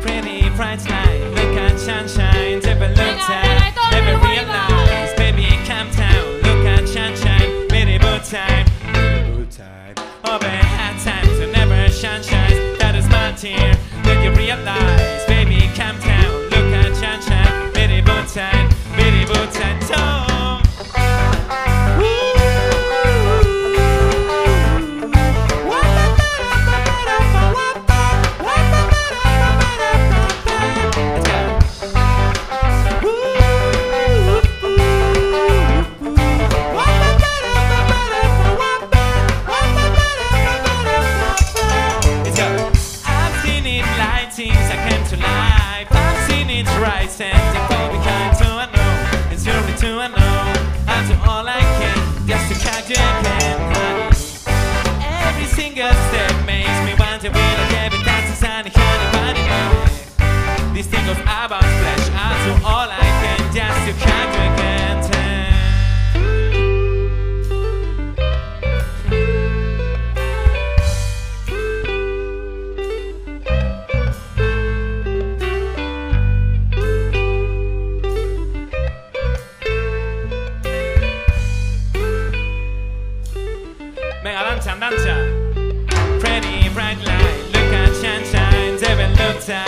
Pretty bright light, look at sunshine, never looked at, never realized. Baby, come down, look at sunshine, baby, beautiful time, beautiful time. Over hard times, so never sunshine volunteer, then you realize cause I was flesh eyes So all I can just you can't again Mega danza, danza Pretty bright light. Look at sunshine Devil looks at